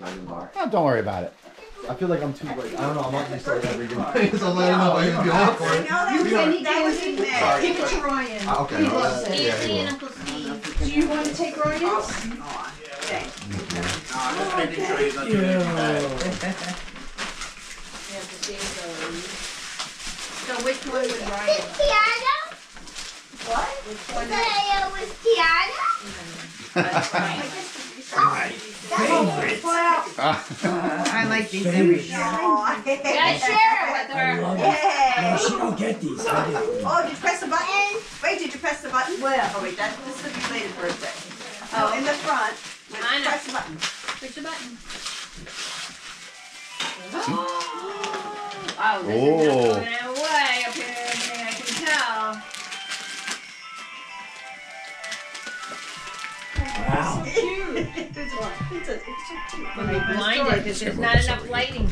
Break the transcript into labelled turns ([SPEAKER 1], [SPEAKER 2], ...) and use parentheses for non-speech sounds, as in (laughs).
[SPEAKER 1] back bar.
[SPEAKER 2] Oh, don't worry about it.
[SPEAKER 1] I feel like I'm too late. I don't know. I'm not used (laughs) to like every game. so I'm like, know. I'm gonna be awkward.
[SPEAKER 3] No, that was,
[SPEAKER 4] can-
[SPEAKER 3] that was in May.
[SPEAKER 1] Sorry.
[SPEAKER 4] Give it to Ryan.
[SPEAKER 1] Ah, okay.
[SPEAKER 4] He loves it.
[SPEAKER 1] yeah, he
[SPEAKER 5] and. Uncle Steve.
[SPEAKER 4] Do you want to take Ryan's?
[SPEAKER 3] Aw, thanks.
[SPEAKER 6] just making sure he's not doing anything bad.
[SPEAKER 5] So which one was Ryan?
[SPEAKER 7] Tiana?
[SPEAKER 3] What?
[SPEAKER 5] Which one?
[SPEAKER 7] Tiana was Tiana? (laughs) (laughs)
[SPEAKER 4] I like these every year.
[SPEAKER 3] Aw,
[SPEAKER 5] You gotta share it with her.
[SPEAKER 8] No,
[SPEAKER 3] Yay.
[SPEAKER 8] she don't get these. I do.
[SPEAKER 3] Oh, did you press the button? Wait, did you press the button?
[SPEAKER 4] Where?
[SPEAKER 3] Oh, wait, that's, this is the belated birthday. Oh, oh, in the front. Wait,
[SPEAKER 5] I know.
[SPEAKER 3] Press the button.
[SPEAKER 5] Push the button. Oh, oh this is
[SPEAKER 2] Oh.
[SPEAKER 5] Blinded, because there's not enough lighting.